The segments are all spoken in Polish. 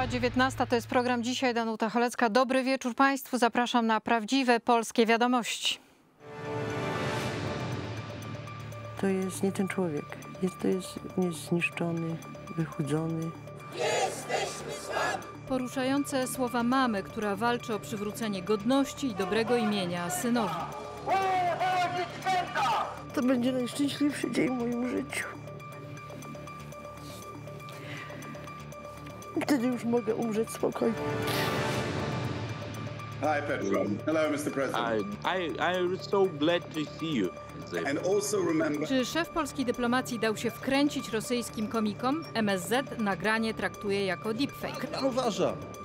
Minęła 19. To jest program Dzisiaj. Danuta Cholecka. Dobry wieczór Państwu. Zapraszam na prawdziwe polskie wiadomości. To jest nie ten człowiek. Jest, to jest, on jest zniszczony, wychudzony. Poruszające słowa mamy, która walczy o przywrócenie godności i dobrego imienia synowi. To będzie najszczęśliwszy dzień w moim życiu. Wtedy już mogę umrzeć spokojnie. Hi, Pedro. Hello, Mr. President. I, I, I'm so glad to see you. And also remember, Czy szef polskiej dyplomacji dał się wkręcić rosyjskim komikom? MSZ nagranie traktuje jako deepfake.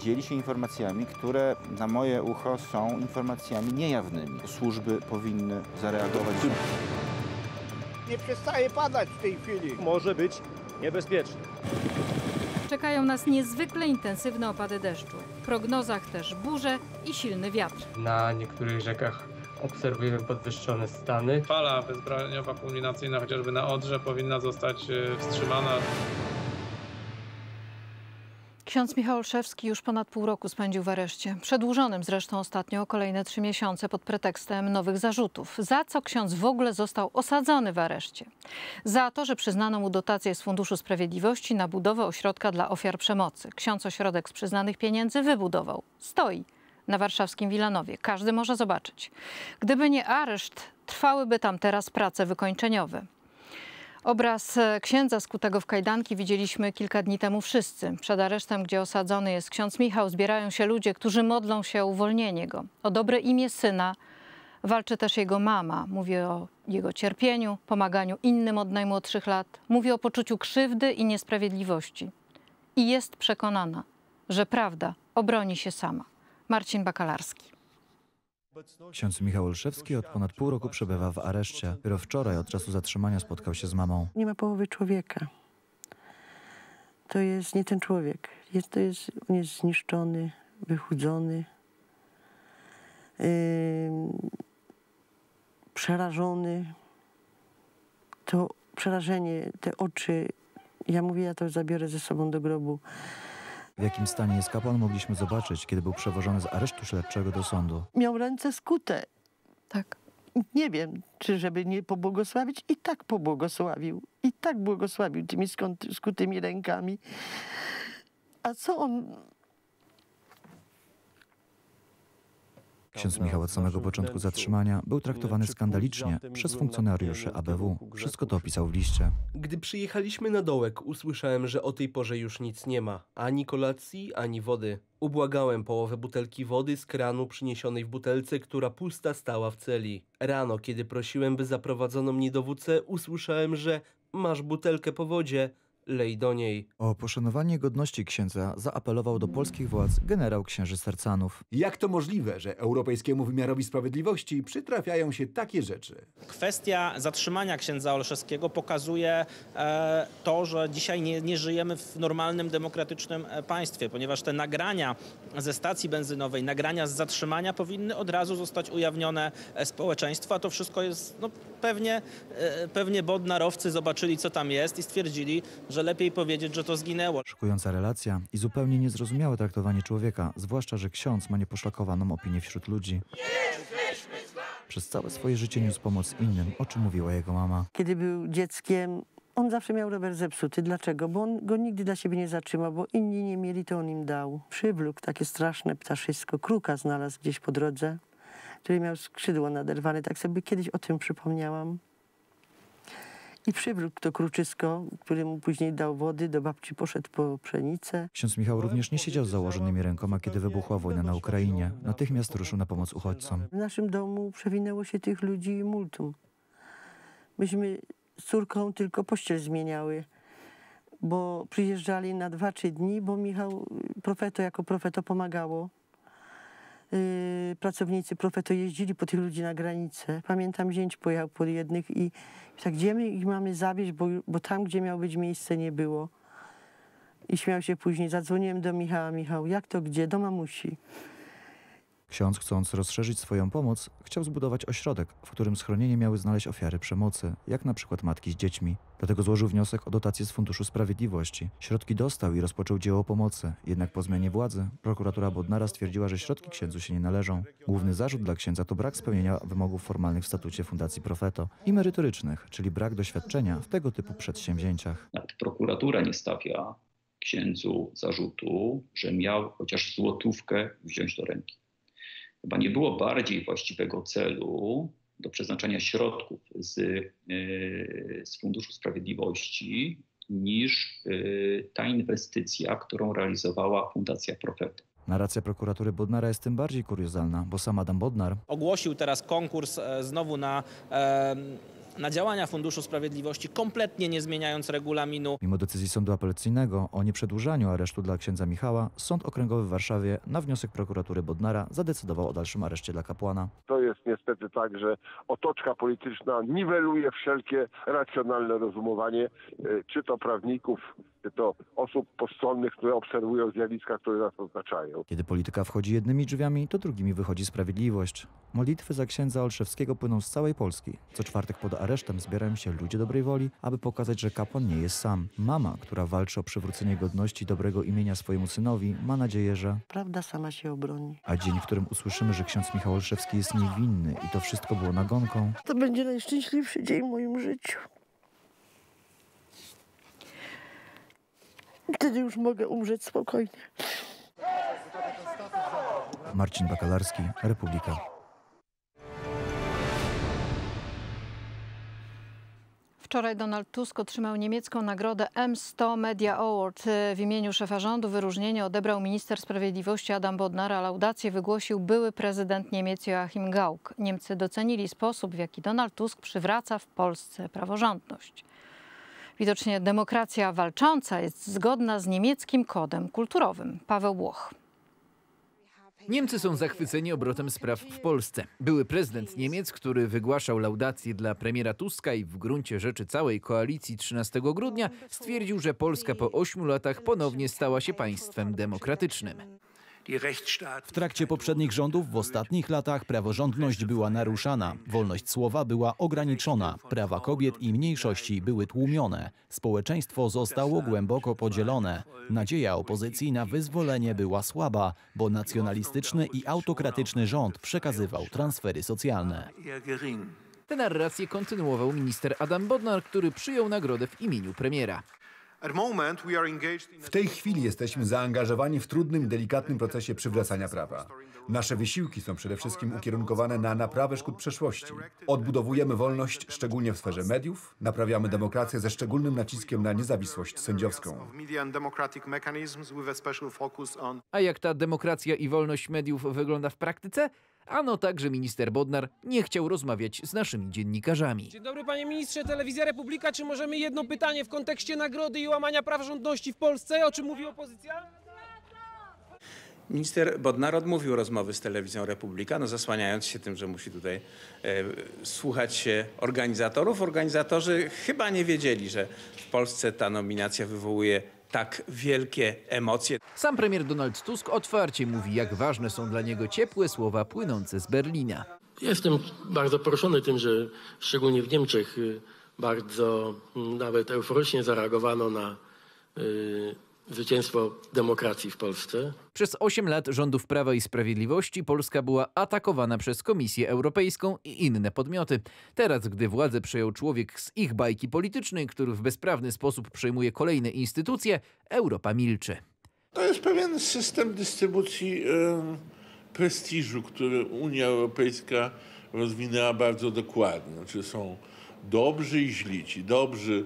dzieli się informacjami, które na moje ucho są informacjami niejawnymi. Służby powinny zareagować. nie przestaje padać w tej chwili. może być niebezpieczny. Czekają nas niezwykle intensywne opady deszczu. W prognozach też burze i silny wiatr. Na niektórych rzekach obserwujemy podwyższone stany. Fala bezbroniowa kulminacyjna chociażby na Odrze powinna zostać e, wstrzymana. Ksiądz Michał Olszewski już ponad pół roku spędził w areszcie. Przedłużonym zresztą ostatnio o kolejne trzy miesiące pod pretekstem nowych zarzutów. Za co ksiądz w ogóle został osadzony w areszcie? Za to, że przyznano mu dotację z Funduszu Sprawiedliwości na budowę ośrodka dla ofiar przemocy. Ksiądz ośrodek z przyznanych pieniędzy wybudował. Stoi na warszawskim Wilanowie. Każdy może zobaczyć. Gdyby nie areszt, trwałyby tam teraz prace wykończeniowe. Obraz e, księdza skutego w kajdanki widzieliśmy kilka dni temu wszyscy. Przed aresztem, gdzie osadzony jest ksiądz Michał, zbierają się ludzie, którzy modlą się o uwolnienie go. O dobre imię syna walczy też jego mama. Mówi o jego cierpieniu, pomaganiu innym od najmłodszych lat. Mówi o poczuciu krzywdy i niesprawiedliwości. I jest przekonana, że prawda obroni się sama. Marcin Bakalarski. Ksiądz Michał Olszewski od ponad pół roku przebywa w areszcie. Dopiero wczoraj od czasu zatrzymania spotkał się z mamą. Nie ma połowy człowieka. To jest nie ten człowiek. Jest, to jest, on jest zniszczony, wychudzony, yy, przerażony. To przerażenie, te oczy, ja mówię, ja to zabiorę ze sobą do grobu. W jakim stanie jest kapłan mogliśmy zobaczyć, kiedy był przewożony z aresztu śledczego do sądu. Miał ręce skute. Tak. Nie wiem, czy żeby nie pobłogosławić, i tak pobłogosławił. I tak błogosławił tymi skutymi rękami. A co on Ksiądz Michał od samego początku zatrzymania był traktowany skandalicznie przez funkcjonariuszy ABW. Wszystko to opisał w liście. Gdy przyjechaliśmy na dołek, usłyszałem, że o tej porze już nic nie ma. Ani kolacji, ani wody. Ubłagałem połowę butelki wody z kranu przyniesionej w butelce, która pusta stała w celi. Rano, kiedy prosiłem, by zaprowadzono mnie do WC, usłyszałem, że masz butelkę po wodzie, lej do niej. O poszanowanie godności księdza zaapelował do polskich władz generał księży Sercanów. Jak to możliwe, że europejskiemu wymiarowi sprawiedliwości przytrafiają się takie rzeczy? Kwestia zatrzymania księdza Olszewskiego pokazuje e, to, że dzisiaj nie, nie żyjemy w normalnym, demokratycznym e, państwie, ponieważ te nagrania ze stacji benzynowej, nagrania z zatrzymania powinny od razu zostać ujawnione e, społeczeństwu, a to wszystko jest no, pewnie, e, pewnie bodnarowcy zobaczyli, co tam jest i stwierdzili, że lepiej powiedzieć, że to zginęło. Szokująca relacja i zupełnie niezrozumiałe traktowanie człowieka, zwłaszcza, że ksiądz ma nieposzlakowaną opinię wśród ludzi. Przez całe swoje życie niósł pomoc innym, o czym mówiła jego mama. Kiedy był dzieckiem, on zawsze miał rower zepsuty. Dlaczego? Bo on go nigdy dla siebie nie zatrzymał, bo inni nie mieli, to on im dał. Przywlókł takie straszne ptaszysko. Kruka znalazł gdzieś po drodze, który miał skrzydło naderwane. Tak sobie kiedyś o tym przypomniałam. I przywlókł to kruczysko, które mu później dał wody. Do babci poszedł po pszenicę. Ksiądz Michał również nie siedział z założonymi rękoma, kiedy wybuchła wojna na Ukrainie. Natychmiast ruszył na pomoc uchodźcom. W naszym domu przewinęło się tych ludzi multum. Myśmy z córką tylko pościel zmieniały, bo przyjeżdżali na dwa, trzy dni, bo Michał, profeto jako profeto pomagało. Yy, pracownicy profeto jeździli po tych ludzi na granicę. Pamiętam, zięć pojechał po jednych i tak, gdzie my ich mamy zawieźć, bo, bo tam, gdzie miało być miejsce, nie było. I śmiał się później. Zadzwoniłem do Michała. Michał, jak to gdzie? Do mamusi. Ksiądz, chcąc rozszerzyć swoją pomoc, chciał zbudować ośrodek, w którym schronienie miały znaleźć ofiary przemocy, jak na przykład matki z dziećmi. Dlatego złożył wniosek o dotację z Funduszu Sprawiedliwości. Środki dostał i rozpoczął dzieło pomocy. Jednak po zmianie władzy prokuratura Bodnara stwierdziła, że środki księdzu się nie należą. Główny zarzut dla księdza to brak spełnienia wymogów formalnych w statucie Fundacji Profeto i merytorycznych, czyli brak doświadczenia w tego typu przedsięwzięciach. Nawet prokuratura nie stawia księdzu zarzutu, że miał chociaż złotówkę wziąć do ręki. Chyba nie było bardziej właściwego celu do przeznaczenia środków z, yy, z Funduszu Sprawiedliwości niż yy, ta inwestycja, którą realizowała Fundacja Profeto. Narracja prokuratury Bodnara jest tym bardziej kuriozalna, bo sam Adam Bodnar Ogłosił teraz konkurs e, znowu na, e, na działania Funduszu Sprawiedliwości, kompletnie nie zmieniając regulaminu. Mimo decyzji sądu apelacyjnego o nieprzedłużaniu aresztu dla księdza Michała, Sąd Okręgowy w Warszawie na wniosek prokuratury Bodnara zadecydował o dalszym areszcie dla kapłana. To jest niestety tak, że otoczka polityczna niweluje wszelkie racjonalne rozumowanie, e, czy to prawników, to osób postronnych, które obserwują zjawiska, które nas oznaczają. Kiedy polityka wchodzi jednymi drzwiami, to drugimi wychodzi sprawiedliwość. Modlitwy za księdza Olszewskiego płyną z całej Polski. Co czwartek pod aresztem zbierają się ludzie dobrej woli, aby pokazać, że kapłan nie jest sam. Mama, która walczy o przywrócenie godności i dobrego imienia swojemu synowi, ma nadzieję, że... Prawda sama się obroni. A dzień, w którym usłyszymy, że ksiądz Michał Olszewski jest niewinny i to wszystko było nagonką, To będzie najszczęśliwszy dzień w moim życiu. Wtedy już mogę umrzeć spokojnie. Marcin Bakalarski, Republika. Wczoraj Donald Tusk otrzymał niemiecką nagrodę M100 Media Award. W imieniu szefa rządu wyróżnienie odebrał minister sprawiedliwości Adam Bodnar, a laudację wygłosił były prezydent Niemiec Joachim Gauck. Niemcy docenili sposób, w jaki Donald Tusk przywraca w Polsce praworządność. Widocznie demokracja walcząca jest zgodna z niemieckim kodem kulturowym. Paweł Włoch. Niemcy są zachwyceni obrotem spraw w Polsce. Były prezydent Niemiec, który wygłaszał laudację dla premiera Tuska i w gruncie rzeczy całej koalicji 13 grudnia, stwierdził, że Polska po ośmiu latach ponownie stała się państwem demokratycznym. W trakcie poprzednich rządów w ostatnich latach praworządność była naruszana, wolność słowa była ograniczona, prawa kobiet i mniejszości były tłumione, społeczeństwo zostało głęboko podzielone. Nadzieja opozycji na wyzwolenie była słaba, bo nacjonalistyczny i autokratyczny rząd przekazywał transfery socjalne. Tę narrację kontynuował minister Adam Bodnar, który przyjął nagrodę w imieniu premiera. W tej chwili jesteśmy zaangażowani w trudnym i delikatnym procesie przywracania prawa. Nasze wysiłki są przede wszystkim ukierunkowane na naprawę szkód przeszłości. Odbudowujemy wolność, szczególnie w sferze mediów, naprawiamy demokrację ze szczególnym naciskiem na niezawisłość sędziowską. A jak ta demokracja i wolność mediów wygląda w praktyce? Ano tak, że minister Bodnar nie chciał rozmawiać z naszymi dziennikarzami. Dzień dobry panie ministrze, Telewizja Republika. Czy możemy jedno pytanie w kontekście nagrody i łamania praworządności w Polsce? O czym mówi opozycja? Minister Bodnar odmówił rozmowy z Telewizją Republika, no zasłaniając się tym, że musi tutaj e, słuchać się organizatorów. Organizatorzy chyba nie wiedzieli, że w Polsce ta nominacja wywołuje tak wielkie emocje. Sam premier Donald Tusk otwarcie mówi, jak ważne są dla niego ciepłe słowa płynące z Berlina. Jestem bardzo poruszony tym, że szczególnie w Niemczech y, bardzo mm, nawet euforycznie zareagowano na y, zwycięstwo demokracji w Polsce. Przez 8 lat rządów Prawa i Sprawiedliwości Polska była atakowana przez Komisję Europejską i inne podmioty. Teraz, gdy władzę przejął człowiek z ich bajki politycznej, który w bezprawny sposób przejmuje kolejne instytucje, Europa milczy. To jest pewien system dystrybucji e, prestiżu, który Unia Europejska rozwinęła bardzo dokładnie. Znaczy są dobrzy i źli. Ci dobrzy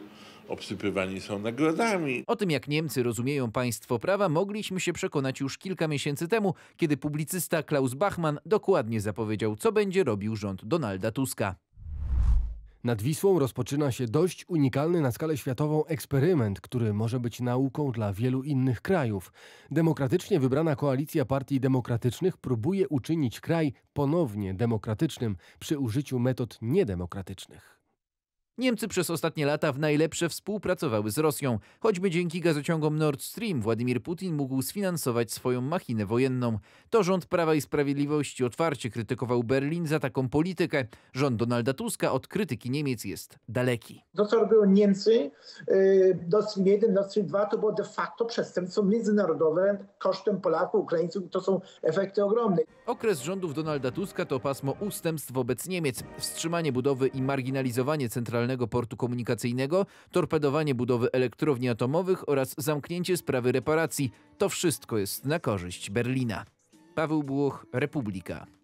obsypywani są nagrodami. O tym, jak Niemcy rozumieją państwo prawa, mogliśmy się przekonać już kilka miesięcy temu, kiedy publicysta Klaus Bachmann dokładnie zapowiedział, co będzie robił rząd Donalda Tuska. Nad Wisłą rozpoczyna się dość unikalny na skalę światową eksperyment, który może być nauką dla wielu innych krajów. Demokratycznie wybrana koalicja partii demokratycznych próbuje uczynić kraj ponownie demokratycznym przy użyciu metod niedemokratycznych. Niemcy przez ostatnie lata w najlepsze współpracowały z Rosją. Choćby dzięki gazociągom Nord Stream Władimir Putin mógł sfinansować swoją machinę wojenną. To rząd Prawa i Sprawiedliwości otwarcie krytykował Berlin za taką politykę. Rząd Donalda Tuska od krytyki Niemiec jest daleki. To, co robią Niemcy, y, Nord Stream 1, Nord Stream 2, to było de facto przestępstwo międzynarodowe kosztem Polaków, Ukraińców. To są efekty ogromne. Okres rządów Donalda Tuska to pasmo ustępstw wobec Niemiec, wstrzymanie budowy i marginalizowanie centralnego portu komunikacyjnego, torpedowanie budowy elektrowni atomowych oraz zamknięcie sprawy reparacji. To wszystko jest na korzyść Berlina. Paweł Bułoch, Republika.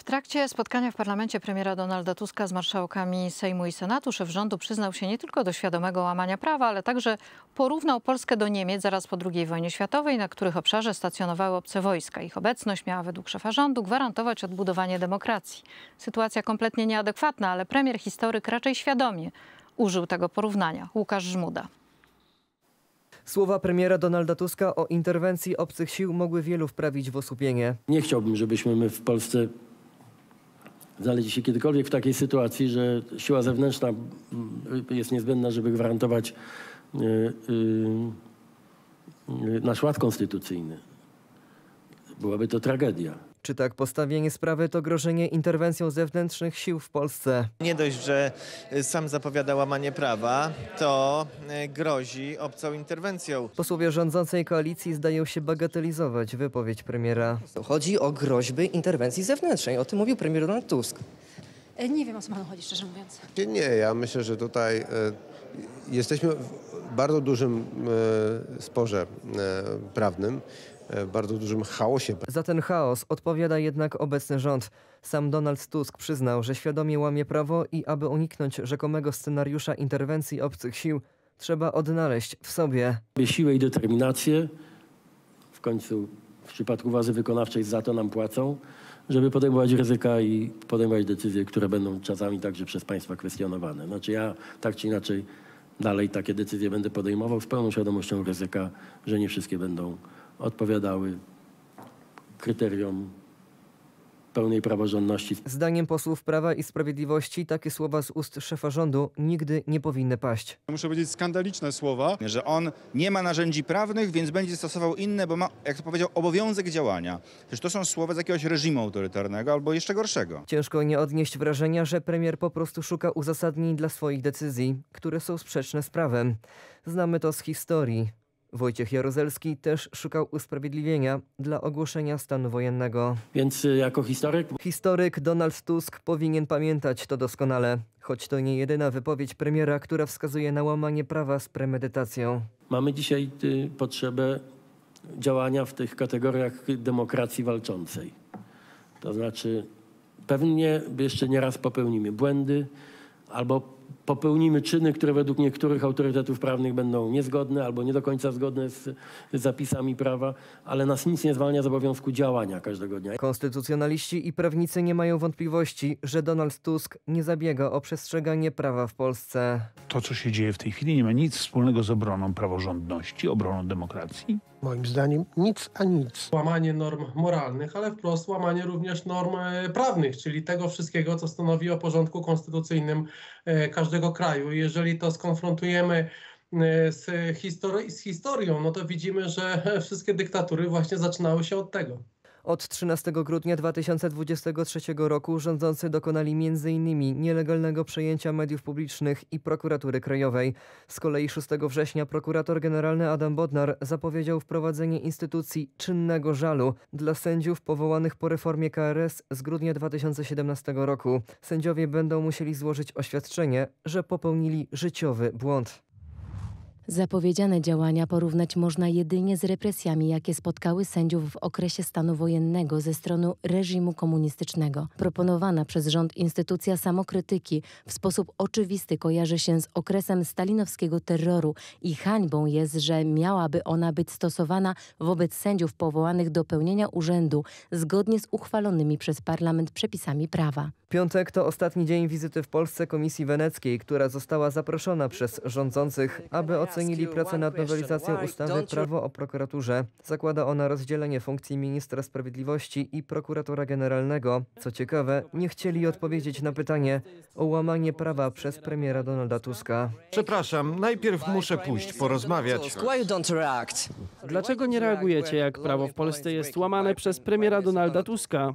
W trakcie spotkania w parlamencie premiera Donalda Tuska z marszałkami Sejmu i Senatu szef rządu przyznał się nie tylko do świadomego łamania prawa, ale także porównał Polskę do Niemiec zaraz po II wojnie światowej, na których obszarze stacjonowały obce wojska. Ich obecność miała według szefa rządu gwarantować odbudowanie demokracji. Sytuacja kompletnie nieadekwatna, ale premier historyk raczej świadomie użył tego porównania. Łukasz Żmuda. Słowa premiera Donalda Tuska o interwencji obcych sił mogły wielu wprawić w osłupienie. Nie chciałbym, żebyśmy my w Polsce znaleźli się kiedykolwiek w takiej sytuacji, że siła zewnętrzna mm, jest niezbędna, żeby gwarantować y, y, nasz ład konstytucyjny. Byłaby to tragedia. Czy tak postawienie sprawy to grożenie interwencją zewnętrznych sił w Polsce? Nie dość, że sam zapowiada łamanie prawa, to e, grozi obcą interwencją. Posłowie rządzącej koalicji zdają się bagatelizować wypowiedź premiera. Chodzi o groźby interwencji zewnętrznej. O tym mówił premier Donald Tusk. E, Nie wiem, o co panu chodzi, szczerze mówiąc. Nie, ja myślę, że tutaj e, jesteśmy w bardzo dużym e, sporze e, prawnym, bardzo dużym chaosie. Za ten chaos odpowiada jednak obecny rząd. Sam Donald Tusk przyznał, że świadomie łamie prawo i aby uniknąć rzekomego scenariusza interwencji obcych sił, trzeba odnaleźć w sobie Siłę i determinację, w końcu w przypadku władzy wykonawczej za to nam płacą, żeby podejmować ryzyka i podejmować decyzje, które będą czasami także przez państwa kwestionowane. Znaczy ja tak czy inaczej dalej takie decyzje będę podejmował z pełną świadomością ryzyka, że nie wszystkie będą odpowiadały kryterium pełnej praworządności. Zdaniem posłów Prawa i Sprawiedliwości takie słowa z ust szefa rządu nigdy nie powinny paść. Muszę powiedzieć skandaliczne słowa, że on nie ma narzędzi prawnych, więc będzie stosował inne, bo ma, jak to powiedział, obowiązek działania. Przecież to są słowa z jakiegoś reżimu autorytarnego albo jeszcze gorszego. Ciężko nie odnieść wrażenia, że premier po prostu szuka uzasadnień dla swoich decyzji, które są sprzeczne z prawem. Znamy to z historii. Wojciech Jaruzelski też szukał usprawiedliwienia dla ogłoszenia stanu wojennego. Więc y, jako historyk Historyk Donald Tusk powinien pamiętać to doskonale, choć to nie jedyna wypowiedź premiera, która wskazuje na łamanie prawa z premedytacją. mamy dzisiaj y, potrzebę działania w tych kategoriach demokracji walczącej. To znaczy pewnie jeszcze nieraz popełnimy błędy albo popełnimy czyny, które według niektórych autorytetów prawnych będą niezgodne albo nie do końca zgodne z zapisami prawa, ale nas nic nie zwalnia z obowiązku działania każdego dnia. Konstytucjonaliści i prawnicy nie mają wątpliwości, że Donald Tusk nie zabiega o przestrzeganie prawa w Polsce. To, co się dzieje w tej chwili, nie ma nic wspólnego z obroną praworządności, obroną demokracji. Moim zdaniem nic a nic. Łamanie norm moralnych, ale wprost łamanie również norm e, prawnych, czyli tego wszystkiego, co stanowi o porządku konstytucyjnym e, każdego kraju. Jeżeli to skonfrontujemy e, z, histori- z historią, no to widzimy, że wszystkie dyktatury właśnie zaczynały się od tego. Od 13 grudnia 2023 roku rządzący dokonali m.in. nielegalnego przejęcia mediów publicznych i prokuratury krajowej. Z kolei 6 września prokurator generalny Adam Bodnar zapowiedział wprowadzenie instytucji czynnego żalu dla sędziów powołanych po reformie KRS z grudnia 2017 roku. Sędziowie będą musieli złożyć oświadczenie, że popełnili życiowy błąd. Zapowiedziane działania porównać można jedynie z represjami, jakie spotkały sędziów w okresie stanu wojennego ze strony reżimu komunistycznego. Proponowana przez rząd instytucja samokrytyki w sposób oczywisty kojarzy się z okresem stalinowskiego terroru i hańbą jest, że miałaby ona być stosowana wobec sędziów powołanych do pełnienia urzędu zgodnie z uchwalonymi przez parlament przepisami prawa. Piątek to ostatni dzień wizyty w Polsce Komisji Weneckiej, która została zaproszona przez rządzących, aby ocenić ocenili pracę nad nowelizacją ustawy Prawo o prokuraturze. Zakłada ona rozdzielenie funkcji ministra sprawiedliwości i prokuratora generalnego. Co ciekawe, nie chcieli odpowiedzieć na pytanie o łamanie prawa przez premiera Donalda Tuska. Przepraszam, najpierw muszę pójść porozmawiać. Dlaczego nie reagujecie, jak prawo w Polsce jest łamane przez premiera Donalda Tuska?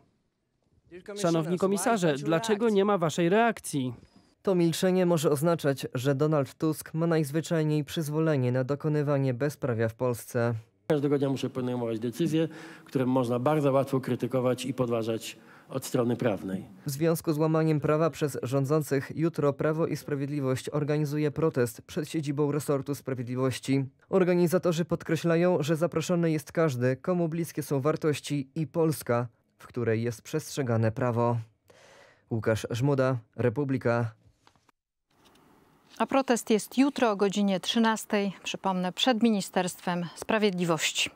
Szanowni komisarze, dlaczego nie ma waszej reakcji? To milczenie może oznaczać, że Donald Tusk ma najzwyczajniej przyzwolenie na dokonywanie bezprawia w Polsce. Każdego dnia muszę podejmować decyzje, które można bardzo łatwo krytykować i podważać od strony prawnej. W związku z łamaniem prawa przez rządzących jutro Prawo i Sprawiedliwość organizuje protest przed siedzibą resortu sprawiedliwości. Organizatorzy podkreślają, że zaproszony jest każdy, komu bliskie są wartości i Polska, w której jest przestrzegane prawo. Łukasz Żmuda, Republika. A protest jest jutro o godzinie 13, przypomnę, przed Ministerstwem Sprawiedliwości.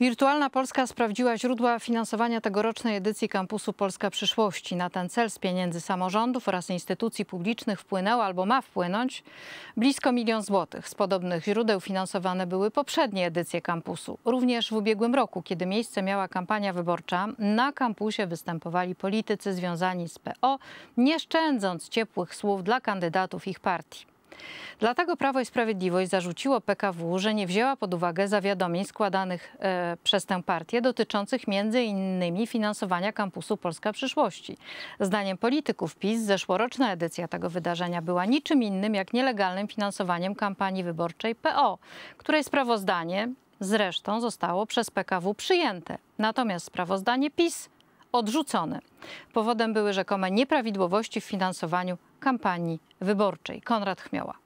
Wirtualna Polska sprawdziła źródła finansowania tegorocznej edycji kampusu Polska Przyszłości. Na ten cel z pieniędzy samorządów oraz instytucji publicznych wpłynęło albo ma wpłynąć blisko milion złotych. Z podobnych źródeł finansowane były poprzednie edycje kampusu. Również w ubiegłym roku, kiedy miejsce miała kampania wyborcza, na kampusie występowali politycy związani z PO, nie szczędząc ciepłych słów dla kandydatów ich partii. Dlatego Prawo i Sprawiedliwość zarzuciło PKW, że nie wzięła pod uwagę zawiadomień składanych e, przez tę partię dotyczących m.in. finansowania kampusu Polska Przyszłości. Zdaniem polityków PiS zeszłoroczna edycja tego wydarzenia była niczym innym jak nielegalnym finansowaniem kampanii wyborczej PO, której sprawozdanie zresztą zostało przez PKW przyjęte. Natomiast sprawozdanie PiS odrzucone. Powodem były rzekome nieprawidłowości w finansowaniu kampanii wyborczej. Konrad Chmioła.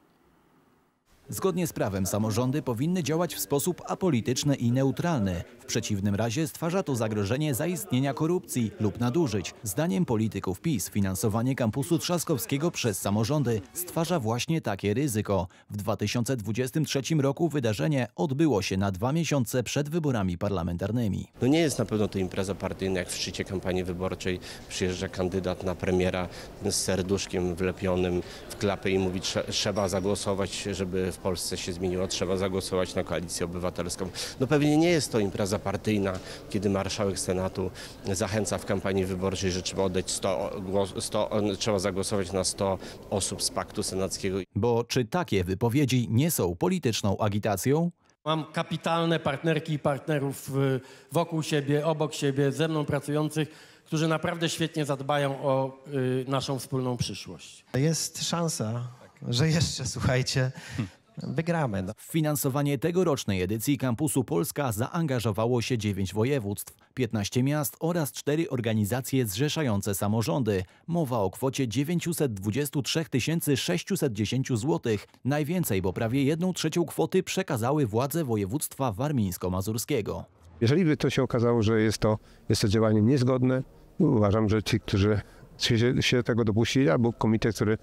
Zgodnie z prawem samorządy powinny działać w sposób apolityczny i neutralny. W przeciwnym razie stwarza to zagrożenie zaistnienia korupcji lub nadużyć. Zdaniem polityków PiS finansowanie kampusu Trzaskowskiego przez samorządy stwarza właśnie takie ryzyko. W 2023 roku wydarzenie odbyło się na dwa miesiące przed wyborami parlamentarnymi. No nie jest na pewno to impreza partyjna, jak w szczycie kampanii wyborczej przyjeżdża kandydat na premiera z serduszkiem wlepionym w klapę i mówi trzeba zagłosować, żeby w Polsce się zmieniło, trzeba zagłosować na koalicję obywatelską. No pewnie nie jest to impreza partyjna, kiedy marszałek Senatu zachęca w kampanii wyborczej, że trzeba oddać 100, 100 trzeba zagłosować na 100 osób z paktu senackiego. Bo czy takie wypowiedzi nie są polityczną agitacją? Mam kapitalne partnerki i partnerów wokół siebie, obok siebie, ze mną pracujących, którzy naprawdę świetnie zadbają o y, naszą wspólną przyszłość. Jest szansa, że jeszcze, słuchajcie, wygramy. No. W finansowanie tegorocznej edycji Kampusu Polska zaangażowało się 9 województw, 15 miast oraz 4 organizacje zrzeszające samorządy. Mowa o kwocie 923 610 zł. Najwięcej, bo prawie 1 trzecią kwoty przekazały władze województwa warmińsko-mazurskiego. Jeżeli by to się okazało, że jest to, jest to działanie niezgodne, uważam, że ci, którzy się, się tego dopuścili, albo komitet, który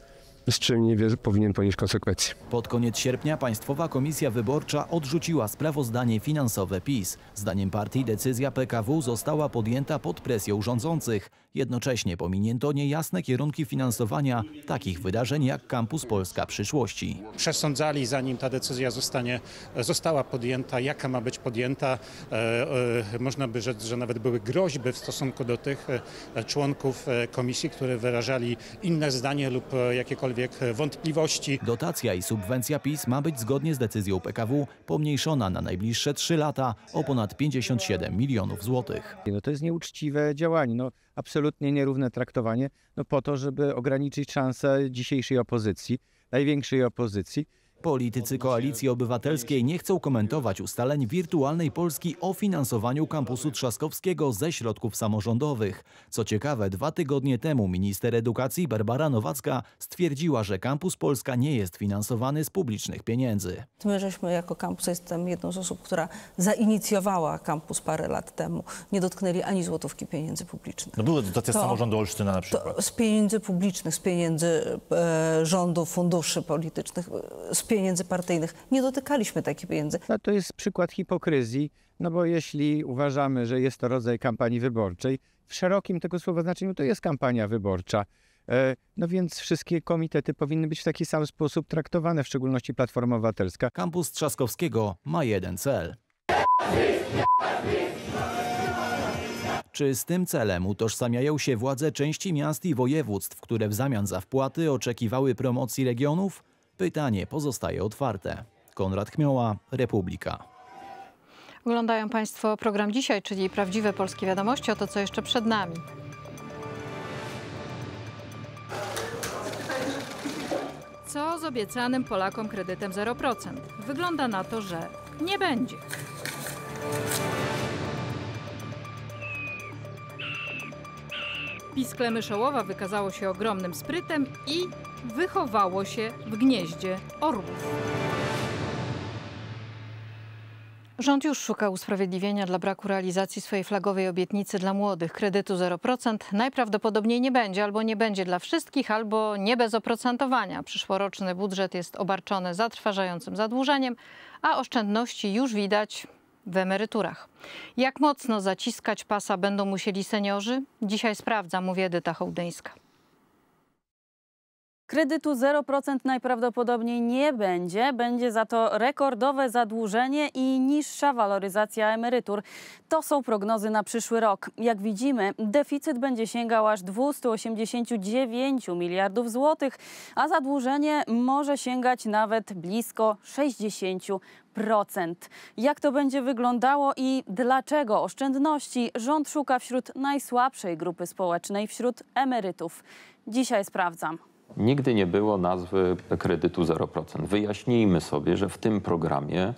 z czym nie wie, powinien ponieść konsekwencje. Pod koniec sierpnia Państwowa Komisja Wyborcza odrzuciła sprawozdanie finansowe PiS. Zdaniem partii decyzja PKW została podjęta pod presją rządzących. Jednocześnie pominięto niejasne kierunki finansowania takich wydarzeń jak Kampus Polska Przyszłości. Przesądzali, zanim ta decyzja zostanie, została podjęta, jaka ma być podjęta. E, e, można by rzec, że nawet były groźby w stosunku do tych e, członków komisji, które wyrażali inne zdanie lub jakiekolwiek wątpliwości. Dotacja i subwencja PiS ma być zgodnie z decyzją PKW pomniejszona na najbliższe 3 lata o ponad 57 milionów złotych. No to jest nieuczciwe działanie. No absolutnie nierówne traktowanie, no po to, żeby ograniczyć szanse dzisiejszej opozycji, największej opozycji. Politycy Koalicji Obywatelskiej nie chcą komentować ustaleń wirtualnej Polski o finansowaniu kampusu Trzaskowskiego ze środków samorządowych. Co ciekawe, dwa tygodnie temu minister edukacji Barbara Nowacka stwierdziła, że kampus Polska nie jest finansowany z publicznych pieniędzy. My żeśmy jako kampus, jestem jedną z osób, która zainicjowała kampus parę lat temu. Nie dotknęli ani złotówki pieniędzy publicznych. No były dotacje To- samorządu Olsztyna na przykład. To z pieniędzy publicznych, z pieniędzy e, rządu, funduszy politycznych, e, z pieniędzy partyjnych. Nie dotykaliśmy takich pieniędzy. No to jest przykład hipokryzji, no bo jeśli uważamy, że jest to rodzaj kampanii wyborczej, w szerokim tego słowa znaczeniu to jest kampania wyborcza. E, No więc wszystkie komitety powinny być w taki sam sposób traktowane, w szczególności Platforma Obywatelska. Kampus Trzaskowskiego ma jeden cel. Czy z tym celem utożsamiają się władze części miast i województw, które w zamian za wpłaty oczekiwały promocji regionów? Pytanie pozostaje otwarte. Konrad Chmioła, Republika. Oglądają Państwo program dzisiaj, czyli prawdziwe polskie wiadomości o to, co jeszcze przed nami. Co z obiecanym Polakom kredytem 0%? Wygląda na to, że nie będzie. Piskle myszołowa wykazało się ogromnym sprytem i wychowało się w gnieździe orłów. Rząd już szuka usprawiedliwienia dla braku realizacji swojej flagowej obietnicy dla młodych. Kredytu 0% najprawdopodobniej nie będzie, albo nie będzie dla wszystkich, albo nie bez oprocentowania. Przyszłoroczny budżet jest obarczony zatrważającym zadłużeniem, a oszczędności już widać w emeryturach. Jak mocno zaciskać pasa będą musieli seniorzy? Dzisiaj sprawdza, mówi Edyta Hołdyńska. Kredytu 0% najprawdopodobniej nie będzie, będzie za to rekordowe zadłużenie i niższa waloryzacja emerytur. To są prognozy na przyszły rok. Jak widzimy, deficyt będzie sięgał aż 289 miliardów złotych, a zadłużenie może sięgać nawet blisko 60%. Jak to będzie wyglądało i dlaczego oszczędności rząd szuka wśród najsłabszej grupy społecznej, wśród emerytów? Dzisiaj sprawdzam. Nigdy nie było nazwy kredytu 0%. Wyjaśnijmy sobie, że w tym programie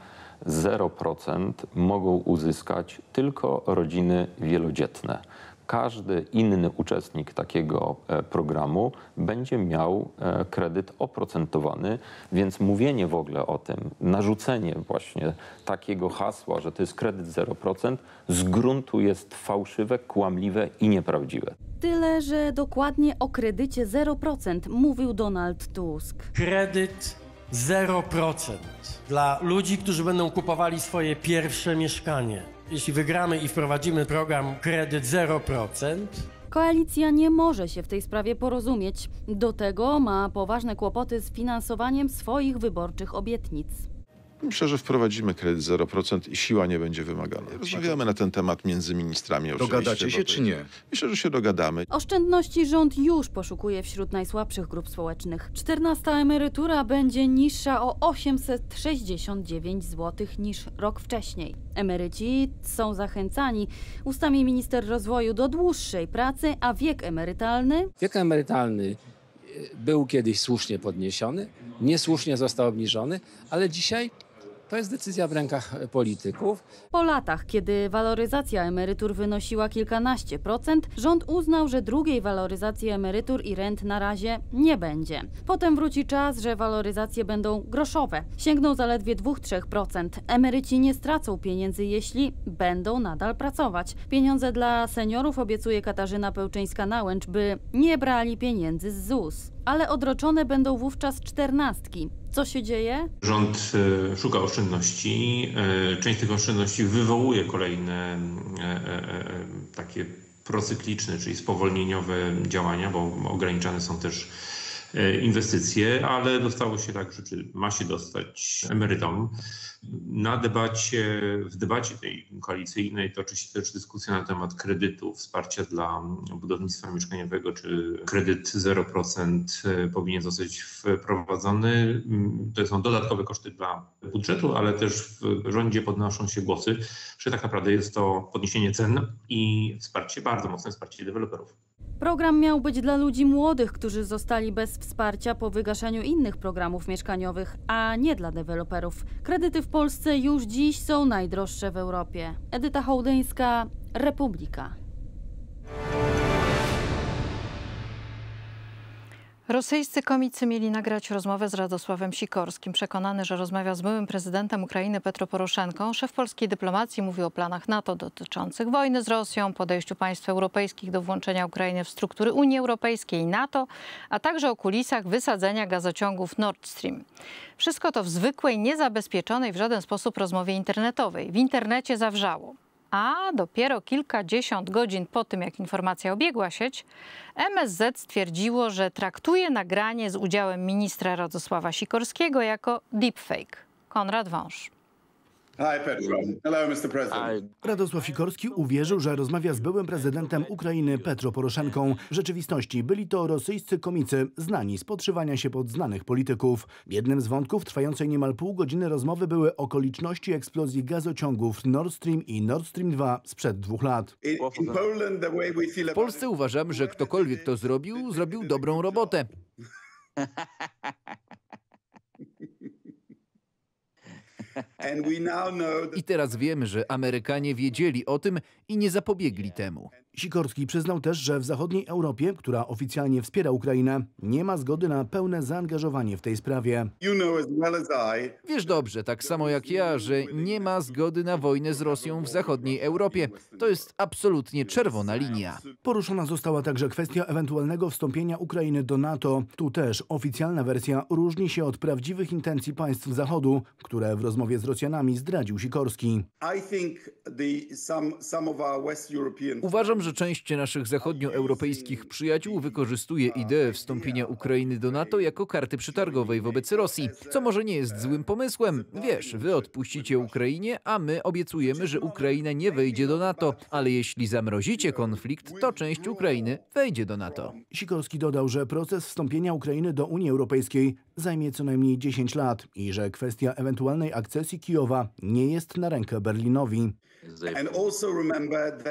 0% mogą uzyskać tylko rodziny wielodzietne. Każdy inny uczestnik takiego e, programu będzie miał e, kredyt oprocentowany, więc mówienie w ogóle o tym, narzucenie właśnie takiego hasła, że to jest kredyt 0%, z gruntu jest fałszywe, kłamliwe i nieprawdziwe. Tyle, że dokładnie o kredycie 0% mówił Donald Tusk. Kredyt 0% dla ludzi, którzy będą kupowali swoje pierwsze mieszkanie. Jeśli wygramy i wprowadzimy program kredyt 0%, Koalicja nie może się w tej sprawie porozumieć. Do tego ma poważne kłopoty z finansowaniem swoich wyborczych obietnic. Myślę, że wprowadzimy kredyt 0% i siła nie będzie wymagana. Rozmawiamy na ten temat między ministrami. Dogadacie się czy nie? Myślę, że się dogadamy. Oszczędności rząd już poszukuje wśród najsłabszych grup społecznych. 14 emerytura będzie niższa o 869 zł niż rok wcześniej. Emeryci są zachęcani ustami minister rozwoju do dłuższej pracy, a wiek emerytalny Wiek emerytalny e, był kiedyś słusznie podniesiony, niesłusznie został obniżony, ale dzisiaj to jest decyzja w rękach e, polityków. Po latach, kiedy waloryzacja emerytur wynosiła kilkanaście procent, rząd uznał, że drugiej waloryzacji emerytur i rent na razie nie będzie. Potem wróci czas, że waloryzacje będą groszowe. Sięgną zaledwie 2-3%. Emeryci nie stracą pieniędzy, jeśli będą nadal pracować. Pieniądze dla seniorów obiecuje Katarzyna Pełczyńska-Nałęcz, by nie brali pieniędzy z ZUS. Ale odroczone będą wówczas czternastki. Co się dzieje? Rząd e, szuka oszczędności. E, Część tych oszczędności wywołuje kolejne e, takie procykliczne, czyli spowolnieniowe działania, bo ograniczane są też inwestycje, ale dostało się także, czy ma się dostać emerytom. Na debacie, w debacie tej koalicyjnej toczy się też dyskusja na temat kredytu, wsparcia dla budownictwa mieszkaniowego, czy kredyt 0% powinien zostać wprowadzony. To są dodatkowe koszty dla budżetu, ale też w rządzie podnoszą się głosy, że tak naprawdę jest to podniesienie cen i wsparcie, bardzo mocne wsparcie deweloperów. Program miał być dla ludzi młodych, którzy zostali bez wsparcia po wygaszaniu innych programów mieszkaniowych, a nie dla deweloperów. Kredyty w Polsce już dziś są najdroższe w Europie. Edyta Hołdyńska, Republika. Rosyjscy komicy mieli nagrać rozmowę z Radosławem Sikorskim. Przekonany, że rozmawia z byłym prezydentem Ukrainy Petro Poroszenką, szef polskiej dyplomacji mówił o planach NATO dotyczących wojny z Rosją, podejściu państw europejskich do włączenia Ukrainy w struktury Unii Europejskiej i NATO, a także o kulisach wysadzenia gazociągów Nord Stream. Wszystko to w zwykłej, niezabezpieczonej w żaden sposób rozmowie internetowej. W internecie zawrzało. A dopiero kilkadziesiąt godzin po tym, jak informacja obiegła sieć, MSZ stwierdziło, że traktuje nagranie z udziałem ministra Radosława Sikorskiego jako deepfake. Konrad Wąż. Hi, Petro. Hello, Mr. President. Radosław Sikorski uwierzył, że rozmawia z byłym prezydentem Ukrainy Petro Poroszenką. W rzeczywistości byli to rosyjscy komicy, znani z podszywania się pod znanych polityków. Jednym z wątków trwającej niemal pół godziny rozmowy były okoliczności eksplozji gazociągów Nord Stream i Nord Stream 2 sprzed dwóch lat. W Polsce uważam, że ktokolwiek to zrobił, zrobił dobrą robotę. I teraz wiemy, że Amerykanie wiedzieli o tym i nie zapobiegli temu. Sikorski przyznał też, że w zachodniej Europie, która oficjalnie wspiera Ukrainę, nie ma zgody na pełne zaangażowanie w tej sprawie. Wiesz dobrze, tak samo jak ja, że nie ma zgody na wojnę z Rosją w zachodniej Europie. To jest absolutnie czerwona linia. Poruszona została także kwestia ewentualnego wstąpienia Ukrainy do NATO. Tu też oficjalna wersja różni się od prawdziwych intencji państw Zachodu, które w rozmowie z Rosjanami zdradził Sikorski. Uważam, że część naszych zachodnioeuropejskich przyjaciół wykorzystuje ideę wstąpienia Ukrainy do NATO jako karty przetargowej wobec Rosji, co może nie jest złym pomysłem. Wiesz, wy odpuścicie Ukrainie, a my obiecujemy, że Ukraina nie wejdzie do NATO, ale jeśli zamrozicie konflikt, to część Ukrainy wejdzie do NATO. Sikorski dodał, że proces wstąpienia Ukrainy do Unii Europejskiej zajmie co najmniej 10 lat i że kwestia ewentualnej akcesji Kijowa nie jest na rękę Berlinowi.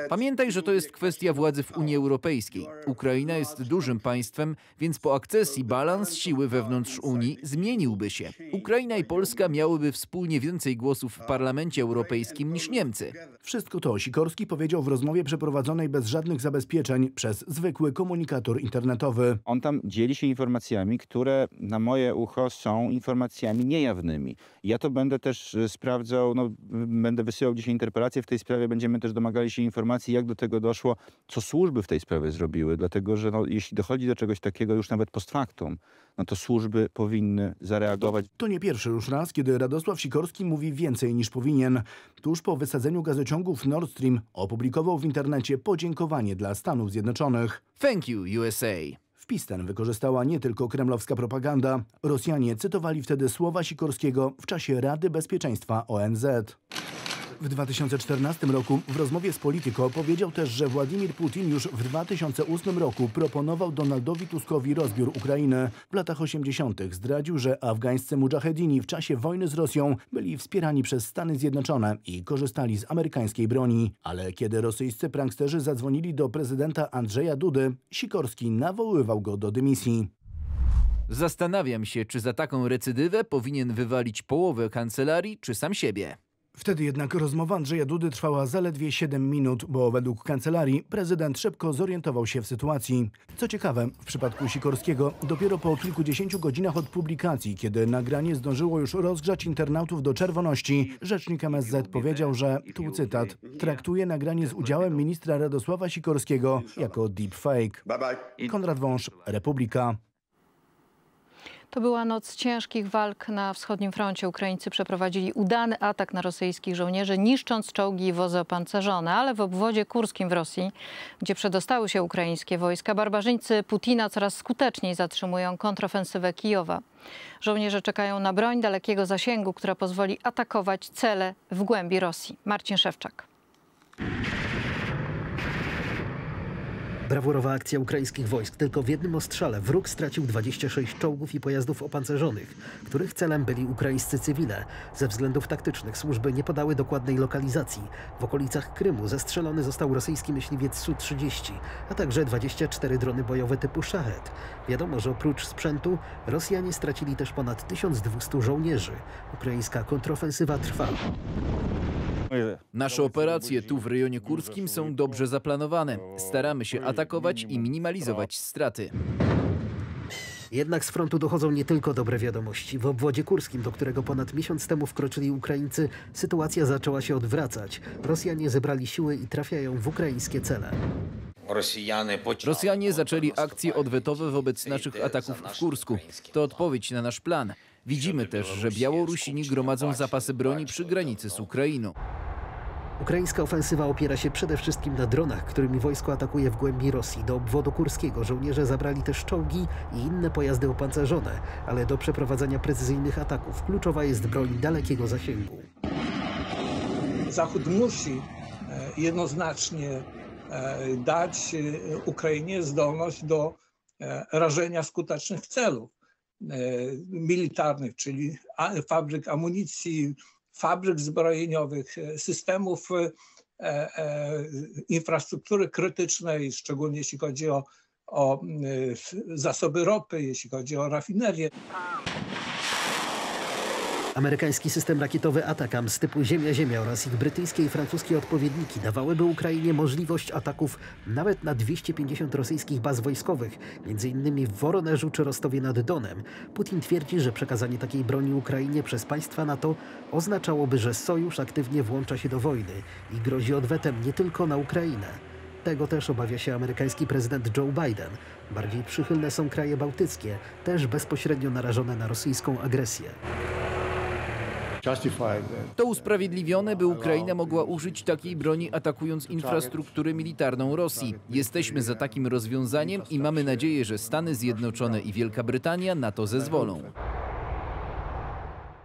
Pamiętaj, że to jest kwestia władzy w Unii Europejskiej. Ukraina jest dużym państwem, więc po akcesji balans siły wewnątrz Unii zmieniłby się. Ukraina i Polska miałyby wspólnie więcej głosów w Parlamencie Europejskim niż Niemcy. Wszystko to Sikorski powiedział w rozmowie przeprowadzonej bez żadnych zabezpieczeń przez zwykły komunikator internetowy. On tam dzieli się informacjami, które na moje ucho są informacjami niejawnymi. Ja to będę też sprawdzał, no, będę wysyłał dzisiaj interpelację w tej sprawie, będziemy też domagali się informacji, jak do tego doszło, co służby w tej sprawie zrobiły, dlatego że no, jeśli dochodzi do czegoś takiego już nawet post factum, no to służby powinny zareagować. To nie pierwszy już raz, kiedy Radosław Sikorski mówi więcej niż powinien. Tuż po wysadzeniu gazociągów Nord Stream opublikował w internecie podziękowanie dla Stanów Zjednoczonych. Thank you, USA. Wpis ten wykorzystała nie tylko kremlowska propaganda. Rosjanie cytowali wtedy słowa Sikorskiego w czasie Rady Bezpieczeństwa ONZ. W 2014 roku w rozmowie z Politico powiedział też, że Władimir Putin już w 2008 roku proponował Donaldowi Tuskowi rozbiór Ukrainy. W latach 80. zdradził, że afgańscy mujahedini w czasie wojny z Rosją byli wspierani przez Stany Zjednoczone i korzystali z amerykańskiej broni. Ale kiedy rosyjscy pranksterzy zadzwonili do prezydenta Andrzeja Dudy, Sikorski nawoływał go do dymisji. Zastanawiam się, czy za taką recydywę powinien wywalić połowę kancelarii, czy sam siebie. Wtedy jednak rozmowa Andrzeja Dudy trwała zaledwie 7 minut, bo według kancelarii prezydent szybko zorientował się w sytuacji. Co ciekawe, w przypadku Sikorskiego dopiero po kilkudziesięciu godzinach od publikacji, kiedy nagranie zdążyło już rozgrzać internautów do czerwoności, rzecznik MSZ powiedział, że, tu cytat, traktuje nagranie z udziałem ministra Radosława Sikorskiego jako deepfake. Konrad Wąż, Republika. To była noc ciężkich walk na wschodnim froncie. Ukraińcy przeprowadzili udany atak na rosyjskich żołnierzy, niszcząc czołgi i wozy opancerzone. Ale w obwodzie kurskim w Rosji, gdzie przedostały się ukraińskie wojska, barbarzyńcy Putina coraz skuteczniej zatrzymują kontrofensywę Kijowa. Żołnierze czekają na broń dalekiego zasięgu, która pozwoli atakować cele w głębi Rosji. Marcin Szewczak. Brawurowa akcja ukraińskich wojsk. Tylko w jednym ostrzale wróg stracił 26 czołgów i pojazdów opancerzonych, których celem byli ukraińscy cywile. Ze względów taktycznych służby nie podały dokładnej lokalizacji. W okolicach Krymu zestrzelony został rosyjski myśliwiec Su-30, a także 24 drony bojowe typu Shahed. Wiadomo, że oprócz sprzętu Rosjanie stracili też ponad 1200 żołnierzy. Ukraińska kontrofensywa trwa. Nasze operacje tu w rejonie kurskim są dobrze zaplanowane. Staramy się atakować i minimalizować straty. Jednak z frontu dochodzą nie tylko dobre wiadomości. W obwodzie kurskim, do którego ponad miesiąc temu wkroczyli Ukraińcy, sytuacja zaczęła się odwracać. Rosjanie zebrali siły i trafiają w ukraińskie cele. Rosjanie zaczęli akcje odwetowe wobec naszych ataków w Kursku. To odpowiedź na nasz plan. Widzimy też, że Białorusini gromadzą zapasy broni przy granicy z Ukrainą. Ukraińska ofensywa opiera się przede wszystkim na dronach, którymi wojsko atakuje w głębi Rosji. Do obwodu kurskiego żołnierze zabrali też czołgi i inne pojazdy opancerzone, ale do przeprowadzania precyzyjnych ataków kluczowa jest broń dalekiego zasięgu. Zachód musi e, jednoznacznie e, dać e, Ukrainie zdolność do rażenia skutecznych celów militarnych, czyli fabryk amunicji, fabryk zbrojeniowych, systemów infrastruktury krytycznej, szczególnie jeśli chodzi o, o zasoby ropy, jeśli chodzi o rafinerię. Amerykański system rakietowy Atakams typu Ziemia-Ziemia oraz ich brytyjskie i francuskie odpowiedniki dawałyby Ukrainie możliwość ataków nawet na 250 rosyjskich baz wojskowych, m.in. w Woronerzu czy Rostowie nad Donem. Putin twierdzi, że przekazanie takiej broni Ukrainie przez państwa NATO oznaczałoby, że sojusz aktywnie włącza się do wojny i grozi odwetem nie tylko na Ukrainę. Tego też obawia się amerykański prezydent Joe Biden. Bardziej przychylne są kraje bałtyckie, też bezpośrednio narażone na rosyjską agresję. To usprawiedliwione, by Ukraina mogła użyć takiej broni atakując infrastrukturę militarną Rosji. Jesteśmy za takim rozwiązaniem i mamy nadzieję, że Stany Zjednoczone i Wielka Brytania na to zezwolą.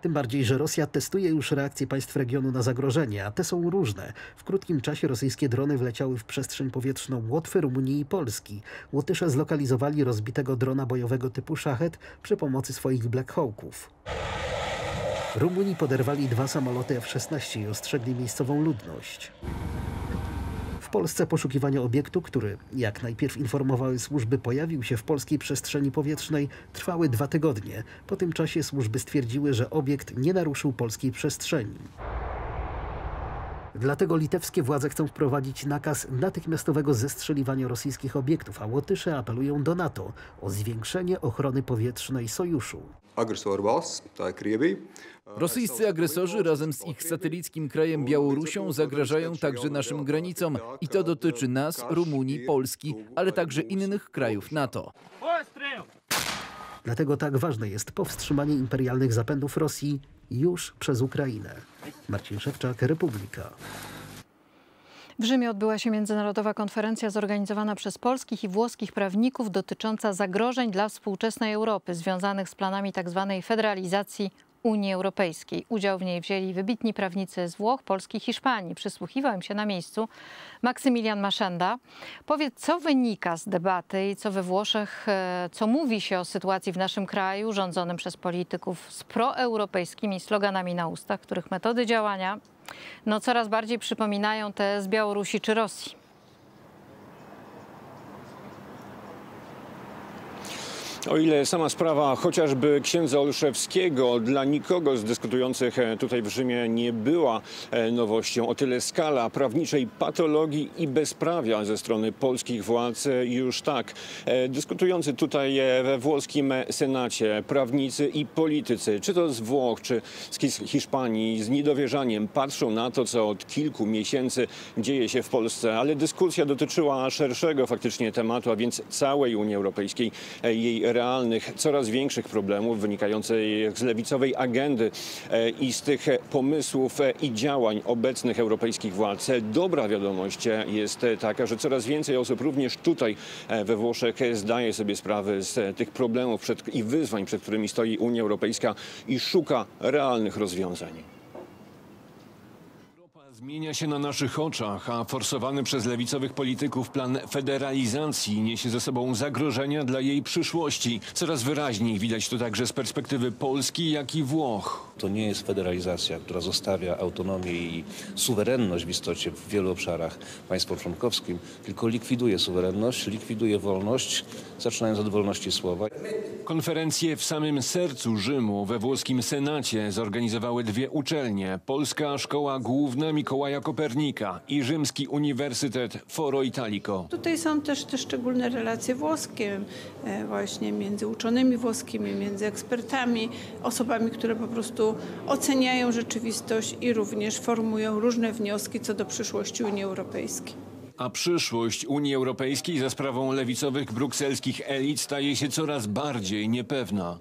Tym bardziej, że Rosja testuje już reakcje państw regionu na zagrożenie, a te są różne. W krótkim czasie rosyjskie drony wleciały w przestrzeń powietrzną Łotwy, Rumunii i Polski. Łotysze zlokalizowali rozbitego drona bojowego typu Szachet przy pomocy swoich Black Hawków. Rumuni poderwali dwa samoloty F-16 i ostrzegli miejscową ludność. W Polsce poszukiwanie obiektu, który, jak najpierw informowały służby, pojawił się w polskiej przestrzeni powietrznej, trwały dwa tygodnie. Po tym czasie służby stwierdziły, że obiekt nie naruszył polskiej przestrzeni. Dlatego litewskie władze chcą wprowadzić nakaz natychmiastowego zestrzeliwania rosyjskich obiektów, a Łotysze apelują do NATO o zwiększenie ochrony powietrznej sojuszu. Rosyjscy agresorzy razem z ich satelickim krajem Białorusią zagrażają także naszym granicom i to dotyczy nas, Rumunii, Polski, ale także innych krajów NATO. Dlatego tak ważne jest powstrzymanie imperialnych zapędów Rosji już przez Ukrainę. Marcin Szewczak, Republika. W Rzymie odbyła się międzynarodowa konferencja zorganizowana przez polskich i włoskich prawników dotycząca zagrożeń dla współczesnej Europy związanych z planami tzw. Tak federalizacji Unii Europejskiej. Udział w niej wzięli wybitni prawnicy z Włoch, Polski i Hiszpanii. Przysłuchiwał im się na miejscu Maksymilian Maszenda. Powiedz, co wynika z debaty i co we Włoszech, e, co mówi się o sytuacji w naszym kraju rządzonym przez polityków z proeuropejskimi sloganami na ustach, których metody działania no, coraz bardziej przypominają te z Białorusi czy Rosji. O ile sama sprawa chociażby księdza Olszewskiego dla nikogo z dyskutujących e, tutaj w Rzymie nie była e, nowością, o tyle skala prawniczej patologii i bezprawia ze strony polskich władz e, już tak. Dyskutujący tutaj we włoskim Senacie prawnicy i politycy, czy to z Włoch, czy z Hiszpanii, z niedowierzaniem patrzą na to, co od kilku miesięcy dzieje się w Polsce, ale dyskusja dotyczyła szerszego faktycznie tematu, a więc całej Unii Europejskiej, jej realnych, coraz większych problemów wynikających z lewicowej agendy e, i z tych pomysłów e, i działań obecnych europejskich władz. Dobra wiadomość jest taka, że coraz więcej osób również tutaj e, we Włoszech zdaje sobie sprawę z tych problemów i wyzwań, przed którymi stoi Unia Europejska i szuka realnych rozwiązań. Zmienia się na naszych oczach, a forsowany przez lewicowych polityków plan federalizacji niesie ze sobą zagrożenia dla jej przyszłości. Coraz wyraźniej widać to także z perspektywy Polski, jak i Włoch. To nie jest federalizacja, która zostawia autonomię i suwerenność w istocie w wielu obszarach państwom członkowskim, tylko likwiduje suwerenność, likwiduje wolność, zaczynając od wolności słowa. Konferencję w samym sercu Rzymu we włoskim Senacie zorganizowały dwie uczelnie. Polska Szkoła Główna Mikołaja Kopernika i Rzymski Uniwersytet Foro Italico. Tutaj są też te szczególne relacje włoskie e, właśnie między uczonymi włoskimi, między ekspertami, osobami, które po prostu oceniają rzeczywistość i również formują różne wnioski co do przyszłości Unii Europejskiej. A przyszłość Unii Europejskiej za sprawą lewicowych brukselskich elit staje się coraz bardziej niepewna.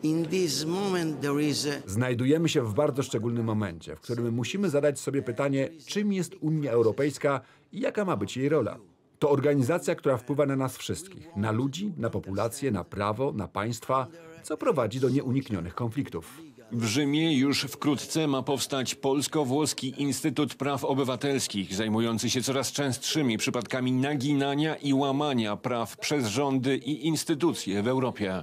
Znajdujemy się w bardzo szczególnym momencie, w którym musimy zadać sobie pytanie, czym jest Unia Europejska i jaka ma być jej rola. To organizacja, która wpływa na nas wszystkich, na ludzi, na populację, na prawo, na państwa, co prowadzi do nieuniknionych konfliktów. W Rzymie już wkrótce ma powstać Polsko-Włoski Instytut Praw Obywatelskich, zajmujący się coraz częstszymi przypadkami naginania i łamania praw przez rządy i instytucje w Europie.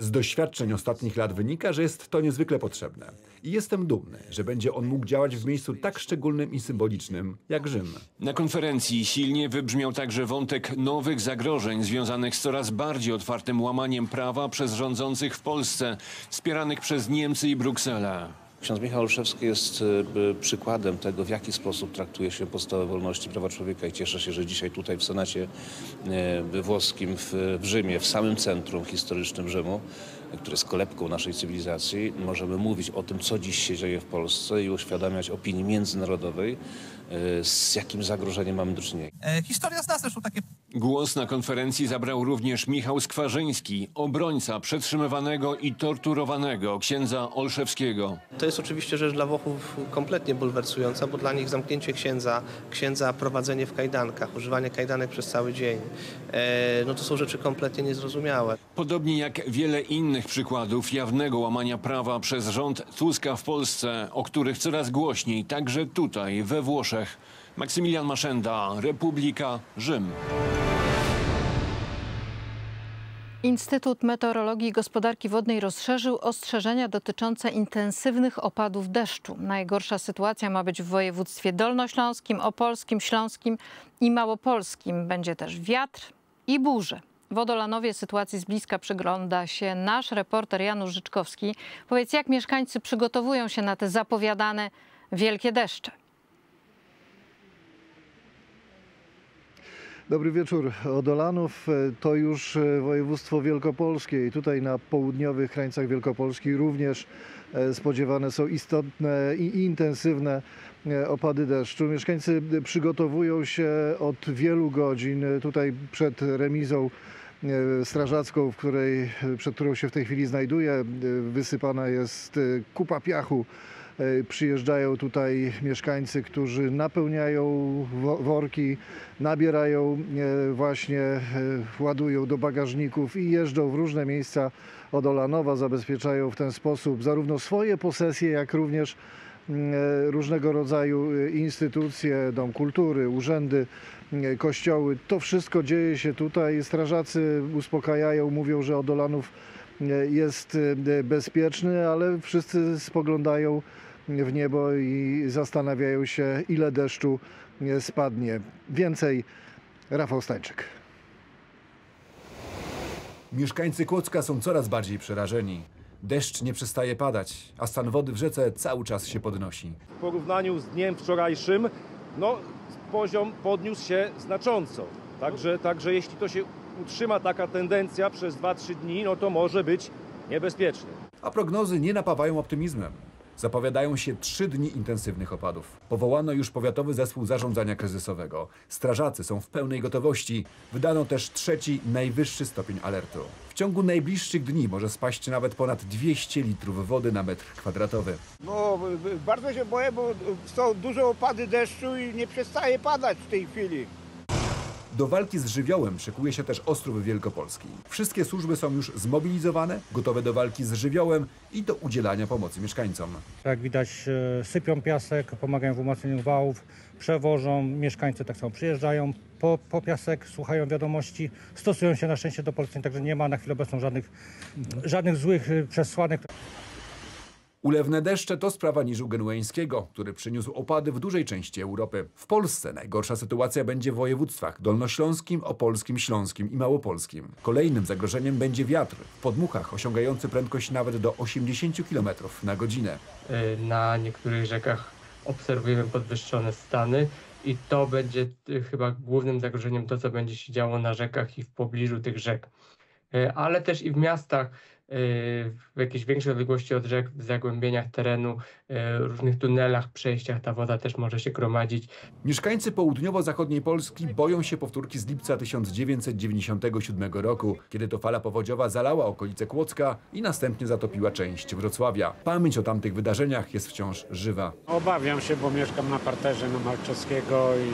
Z doświadczeń ostatnich lat wynika, że jest to niezwykle potrzebne. I jestem dumny, że będzie on mógł działać w miejscu tak szczególnym i symbolicznym jak Rzym. Na konferencji silnie wybrzmiał także wątek nowych zagrożeń związanych z coraz bardziej otwartym łamaniem prawa przez rządzących w Polsce, wspieranych przez Niemcy i Brukselę. Ksiądz Michał Olszewski jest y, przykładem tego, w jaki sposób traktuje się podstawowe wolności, prawa człowieka i cieszę się, że dzisiaj tutaj w Senacie y, włoskim w Rzymie, w samym centrum historycznym Rzymu, który jest kolebką naszej cywilizacji, możemy mówić o tym, co dziś się dzieje w Polsce i uświadamiać opinii międzynarodowej, y, z jakim zagrożeniem mamy do czynienia. E, historia z nas zresztą takie Głos na konferencji zabrał również Michał Skwarzyński, obrońca przetrzymywanego i torturowanego księdza Olszewskiego. To jest oczywiście rzecz dla Włochów kompletnie bulwersująca, bo dla nich zamknięcie księdza, księdza prowadzenie w kajdankach, używanie kajdanek przez cały dzień, e, no to są rzeczy kompletnie niezrozumiałe. Podobnie jak wiele innych przykładów jawnego łamania prawa przez rząd Tuska w Polsce, o których coraz głośniej, także tutaj, we Włoszech. Maksymilian Maszenda, Republika, Rzym. Instytut Meteorologii i Gospodarki Wodnej rozszerzył ostrzeżenia dotyczące intensywnych opadów deszczu. Najgorsza sytuacja ma być w województwie dolnośląskim, opolskim, śląskim i małopolskim. Będzie też wiatr i burze. W Odolanowie sytuacji z bliska przygląda się nasz reporter Janusz Życzkowski. Powiedz, jak mieszkańcy przygotowują się na te zapowiadane wielkie deszcze? Dobry wieczór. Odolanów e, to już e, województwo wielkopolskie i tutaj na południowych krańcach Wielkopolski również e, spodziewane są istotne i intensywne opady deszczu. Mieszkańcy przygotowują się od wielu godzin tutaj przed remizą strażacką, w której, przed którą się w tej chwili znajduję. Wysypana jest kupa piachu przyjeżdżają tutaj mieszkańcy, którzy napełniają worki, nabierają e, właśnie, e, ładują do bagażników i jeżdżą w różne miejsca od Olanowa, zabezpieczają w ten sposób zarówno swoje posesje, jak również mm, różnego rodzaju instytucje, dom kultury, urzędy, kościoły. To wszystko dzieje się tutaj. Strażacy uspokajają, mówią, że Odolanów jest bezpieczny, ale wszyscy spoglądają w niebo i zastanawiają się, ile deszczu spadnie. Więcej Rafał Stańczyk. Mieszkańcy Kłodzka są coraz bardziej przerażeni. Deszcz nie przestaje padać, a stan wody w rzece cały czas się podnosi. W porównaniu z dniem wczorajszym, no, poziom podniósł się znacząco. Także, także jeśli to się utrzyma taka tendencja przez 2-3 dni, no to może być niebezpieczne. A prognozy nie napawają optymizmem. Zapowiadają się trzy dni intensywnych opadów. Powołano już powiatowy zespół zarządzania kryzysowego. Strażacy są w pełnej gotowości. Wydano też trzeci, najwyższy stopień alertu. W ciągu najbliższych dni może spaść nawet ponad 200 litrów wody na metr kwadratowy. No, bardzo się boję, bo są duże opady deszczu i nie przestaje padać w tej chwili. Do walki z żywiołem szykuje się też Ostrów Wielkopolski. Wszystkie służby są już zmobilizowane, gotowe do walki z żywiołem i do udzielania pomocy mieszkańcom. Jak widać e, sypią piasek, pomagają w umocnieniu wałów, przewożą, mieszkańcy tak samo przyjeżdżają po, po piasek, słuchają wiadomości, stosują się na szczęście do poleceń, także nie ma na chwilę obecną żadnych, żadnych złych e, przesłanek. Ulewne deszcze to sprawa niżu genueńskiego, który przyniósł opady w dużej części Europy. W Polsce najgorsza sytuacja będzie w województwach dolnośląskim, opolskim, śląskim i małopolskim. Kolejnym zagrożeniem będzie wiatr w podmuchach osiągający prędkość nawet do 80 km na godzinę. Y, na niektórych rzekach obserwujemy podwyższone stany i to będzie y, chyba głównym zagrożeniem to, co będzie się działo na rzekach i w pobliżu tych rzek. Y, ale też i w miastach w jakiejś większej odległości od rzek, w zagłębieniach terenu, różnych tunelach, przejściach ta woda też może się gromadzić. Mieszkańcy południowo-zachodniej Polski boją się powtórki z lipca 1997 roku, kiedy to fala powodziowa zalała okolice Kłodzka i następnie zatopiła część Wrocławia. Pamięć o tamtych wydarzeniach jest wciąż żywa. Obawiam się, bo mieszkam na parterze na Malczewskiego i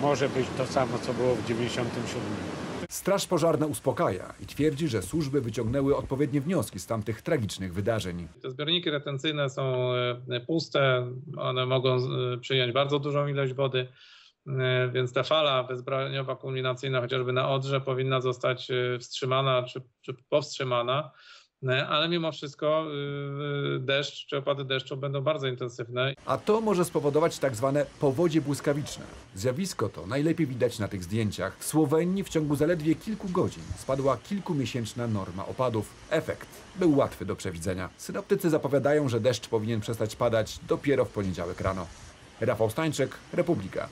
może być to samo, co było w 97. Straż pożarna uspokaja i twierdzi, że służby wyciągnęły odpowiednie wnioski z tamtych tragicznych wydarzeń. Te zbiorniki retencyjne są e, puste, one mogą e, przyjąć bardzo dużą ilość wody, e, więc ta fala bezbraniowa kulminacyjna chociażby na Odrze powinna zostać wstrzymana czy, czy powstrzymana. Ale mimo wszystko deszcz czy opady deszczu będą bardzo intensywne. A to może spowodować tak zwane powodzie błyskawiczne. Zjawisko to najlepiej widać na tych zdjęciach. W Słowenii w ciągu zaledwie kilku godzin spadła kilkumiesięczna norma opadów. Efekt był łatwy do przewidzenia. Synoptycy zapowiadają, że deszcz powinien przestać padać dopiero w poniedziałek rano. Rafał Stańczyk, Republika.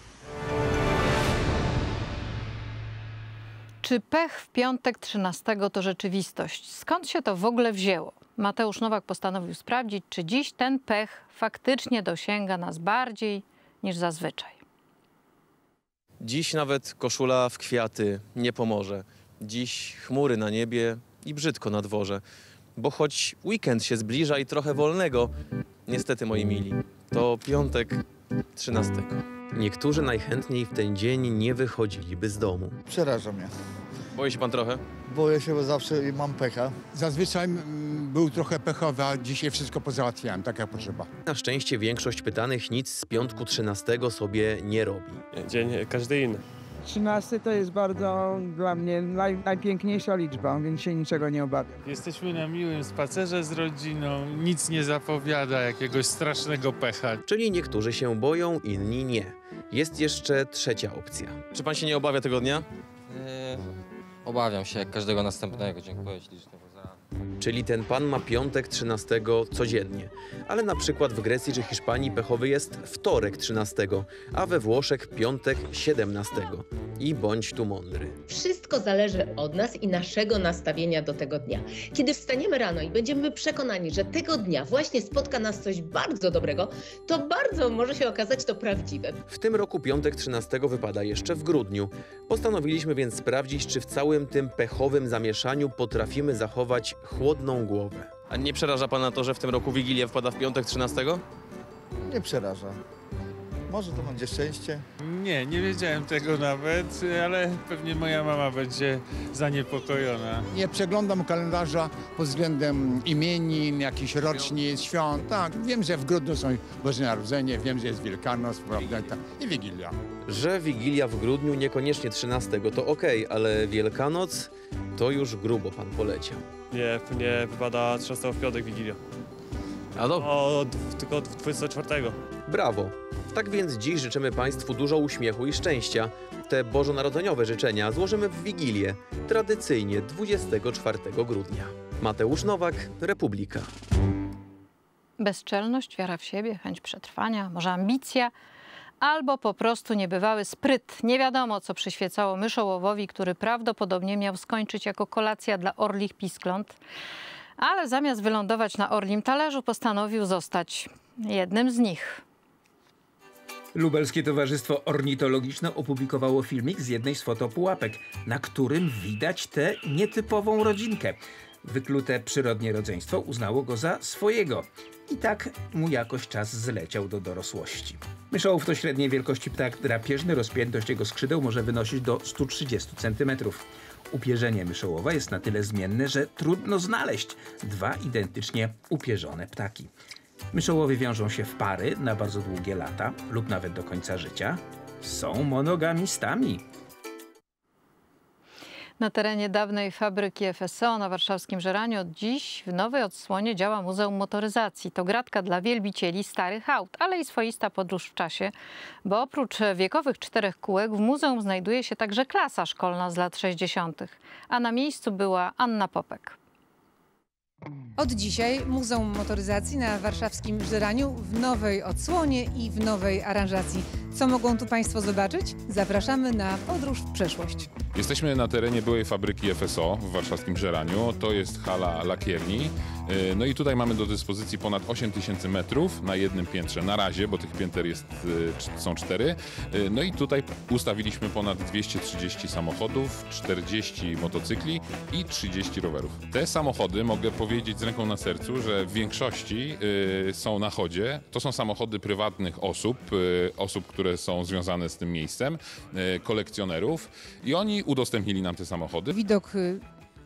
Czy pech w piątek 13 to rzeczywistość? Skąd się to w ogóle wzięło? Mateusz Nowak postanowił sprawdzić, czy dziś ten pech faktycznie dosięga nas bardziej niż zazwyczaj. Dziś nawet koszula w kwiaty nie pomoże. Dziś chmury na niebie i brzydko na dworze. Bo choć weekend się zbliża i trochę wolnego, niestety moi mili, to piątek 13. Niektórzy najchętniej w ten dzień nie wychodziliby z domu. Przeraża mnie. Boi się pan trochę? Boję się, bo zawsze mam pecha. Zazwyczaj mm, był trochę pechowy, a dzisiaj wszystko pozałatwiałem, tak jak potrzeba. Na szczęście większość pytanych nic z piątku 13 sobie nie robi. Dzień każdy inny. 13 to jest bardzo dla mnie naj, najpiękniejsza liczba, więc się niczego nie obawiam. Jesteśmy na miłym spacerze z rodziną, nic nie zapowiada jakiegoś strasznego pecha. Czyli niektórzy się boją, inni nie. Jest jeszcze trzecia opcja. Czy pan się nie obawia tego dnia? Eee, obawiam się jak każdego następnego. Dziękuję ślicznie. Czyli ten pan ma piątek 13 codziennie. Ale na przykład w Grecji czy Hiszpanii pechowy jest wtorek 13, a we Włoszech piątek 17. I bądź tu mądry. Wszystko zależy od nas i naszego nastawienia do tego dnia. Kiedy wstaniemy rano i będziemy przekonani, że tego dnia właśnie spotka nas coś bardzo dobrego, to bardzo może się okazać to prawdziwe. W tym roku piątek 13 wypada jeszcze w grudniu. Postanowiliśmy więc sprawdzić, czy w całym tym pechowym zamieszaniu potrafimy zachować chłodną głowę. A nie przeraża pana to, że w tym roku Wigilia wpada w piątek 13? Nie przeraża. Może to będzie szczęście. Nie, nie wiedziałem tego nawet, ale pewnie moja mama będzie zaniepokojona. Nie przeglądam kalendarza pod względem imienin, jakichś rocznic, świąt. Tak, wiem, że w grudniu są Boże Narodzenie, wiem, że jest Wielkanoc, prawda, i Wigilia. Że Wigilia w grudniu niekoniecznie 13 to ok, ale Wielkanoc to już grubo pan poleciał. Nie, nie wypada 13 w piątek Wigilia. A dobrze. O, tylko 24. Brawo. Tak więc dziś życzymy Państwu dużo uśmiechu i szczęścia. Te bożonarodzeniowe życzenia złożymy w Wigilię, tradycyjnie 24 grudnia. Mateusz Nowak, Republika. Bezczelność, wiara w siebie, chęć przetrwania, może ambicja, albo po prostu niebywały spryt. Nie wiadomo, co przyświecało myszołowowi, który prawdopodobnie miał skończyć jako kolacja dla orlich piskląt, ale zamiast wylądować na orlim talerzu, postanowił zostać jednym z nich. Lubelskie Towarzystwo Ornitologiczne opublikowało filmik z jednej z fotopułapek, na którym widać tę nietypową rodzinkę. Wyklute przyrodnie rodzeństwo uznało go za swojego. I tak mu jakoś czas zleciał do dorosłości. Myszołów to średniej wielkości ptak drapieżny, rozpiętość jego skrzydeł może wynosić do 130 cm. Upierzenie myszołowa jest na tyle zmienne, że trudno znaleźć dwa identycznie upierzone ptaki. Myszołowie wiążą się w pary na bardzo długie lata lub nawet do końca życia. Są monogamistami. Na terenie dawnej fabryki FSO na warszawskim Żeraniu od dziś w nowej odsłonie działa Muzeum Motoryzacji. To gratka dla wielbicieli starych aut, ale i swoista podróż w czasie, bo oprócz wiekowych czterech kółek w muzeum znajduje się także klasa szkolna z lat 60., a na miejscu była Anna Popek. Od dzisiaj Muzeum Motoryzacji na warszawskim Żyraniu w nowej odsłonie i w nowej aranżacji. Co mogą tu Państwo zobaczyć? Zapraszamy na podróż w przeszłość. Jesteśmy na terenie byłej fabryki FSO w warszawskim Żeraniu. To jest hala lakierni. Y, No i tutaj mamy do dyspozycji ponad 8 tysięcy metrów na jednym piętrze na razie, bo tych pięter jest, y, są cztery. Y, No i tutaj ustawiliśmy ponad 230 samochodów, 40 motocykli i 30 rowerów. Te samochody, mogę powiedzieć z ręką na sercu, że w większości są na chodzie. To są samochody prywatnych osób, osób, które są związane z tym miejscem, y, kolekcjonerów i oni udostępnili nam te samochody. Widok y,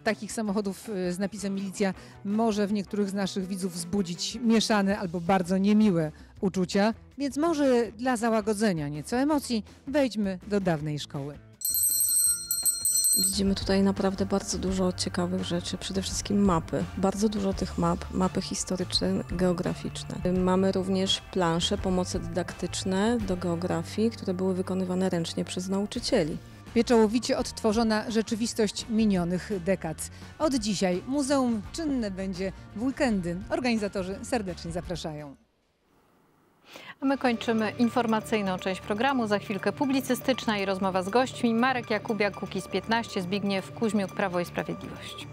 takich samochodów y, z napisem milicja może w niektórych z naszych widzów wzbudzić mieszane albo bardzo niemiłe uczucia, więc może dla załagodzenia nieco emocji wejdźmy do dawnej szkoły. Widzimy tutaj naprawdę bardzo dużo ciekawych rzeczy, przede wszystkim mapy. Bardzo dużo tych map, mapy historyczne, geograficzne. Mamy również plansze, pomoce dydaktyczne do geografii, które były wykonywane ręcznie przez nauczycieli. Pieczołowicie odtworzona rzeczywistość minionych dekad. Od dzisiaj muzeum czynne będzie w weekendy. Organizatorzy serdecznie zapraszają. A my kończymy informacyjną część programu. Za chwilkę publicystyczna i rozmowa z gośćmi. Marek Jakubiak, Kukiz 15, Zbigniew Kuźmiuk, Prawo i Sprawiedliwość.